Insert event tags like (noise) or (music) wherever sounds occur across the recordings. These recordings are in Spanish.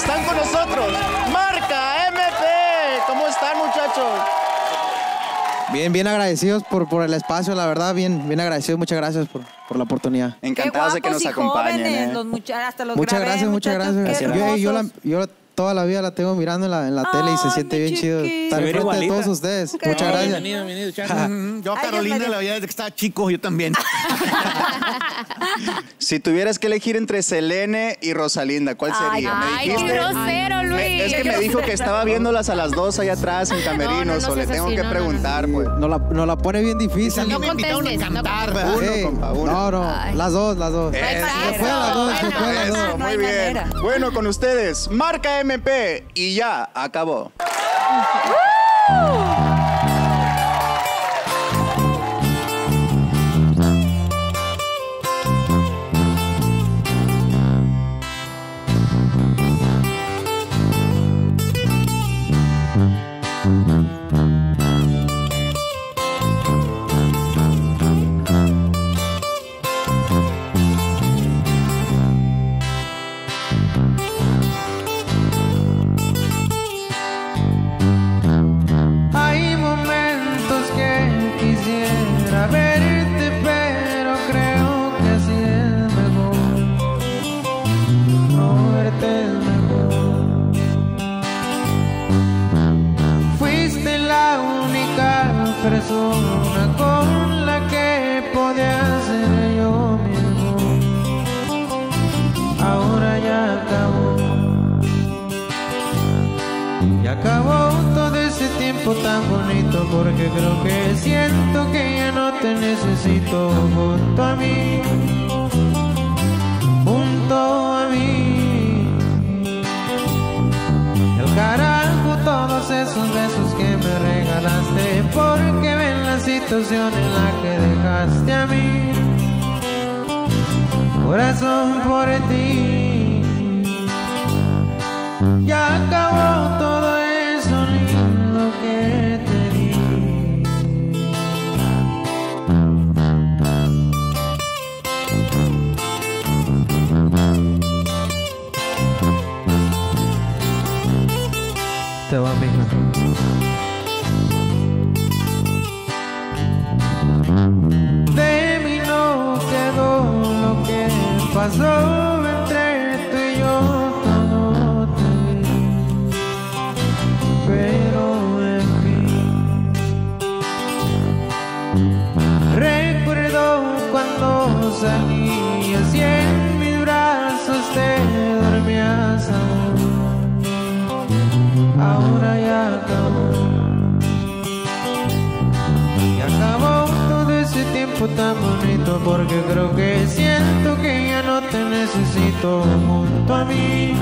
están con nosotros. Marca MP. ¿Cómo están, muchachos? Bien, bien agradecidos por, por el espacio, la verdad, bien, bien agradecidos. Muchas gracias por, por la oportunidad. Encantados de que nos acompañen. jóvenes, ¿eh? los mucha- hasta los Muchas grabé, gracias, muchas gracias. Yo, yo, la- yo toda la vida la tengo mirando en la, en la tele y se siente bien chido estar de igualita. todos ustedes. Muchas gracias. Bienvenido, bienvenido, Yo a Ay, Dios Carolina la veía desde que estaba chico, yo también. (laughs) Si tuvieras que elegir entre Selene y Rosalinda, ¿cuál Ay, sería? Ay, qué grosero, Luis. Me- es que me dijo que estaba viéndolas a las dos allá atrás en camerinos, No, no, no o le tengo así, que no, no, preguntar, pues. Nos la, nos la pone bien difícil. No me invitaron a cantar, ¿verdad? Uno, Ey, compa, uno. no, no, Ay. las dos, las dos. Eso. Se fue a las dos, se fue a las Eso, dos. no muy bien. manera. Bueno, con ustedes, marca MP y ya acabó. Acabó todo ese tiempo tan bonito porque creo que siento que ya no te necesito junto a mí, junto a mí. Al carajo todos esos besos que me regalaste porque ven la situación en la que dejaste a mí. Corazón por ti. Ya Te va, mija. De mí no quedó lo que pasó tiempo tan bonito porque creo que siento que ya no te necesito junto a mí,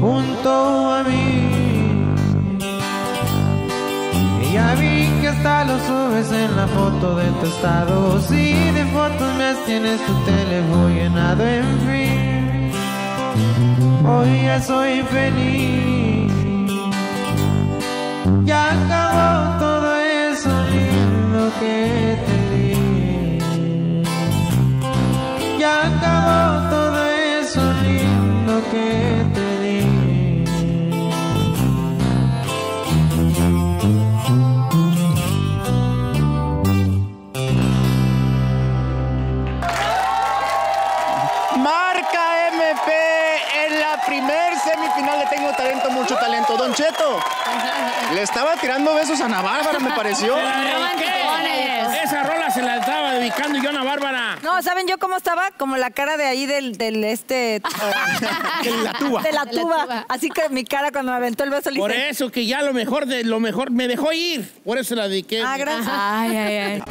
junto a mí. Y ya vi que hasta lo subes en la foto de tu estado, sí de fotos me tienes tu teléfono llenado, en fin. Hoy ya soy feliz. day. Semifinal de Tengo Talento, mucho talento. Don Cheto, le estaba tirando besos a Ana Bárbara, me pareció. Esa rola se la estaba dedicando yo a Ana Bárbara. No, ¿saben yo cómo estaba? Como la cara de ahí del, del este... (laughs) De la tuba. De la tuba. Así que mi cara cuando me aventó el beso le Por eso que ya lo mejor de lo mejor me dejó ir. Por eso la dediqué. Ah, gracias. Ay, ay, ay.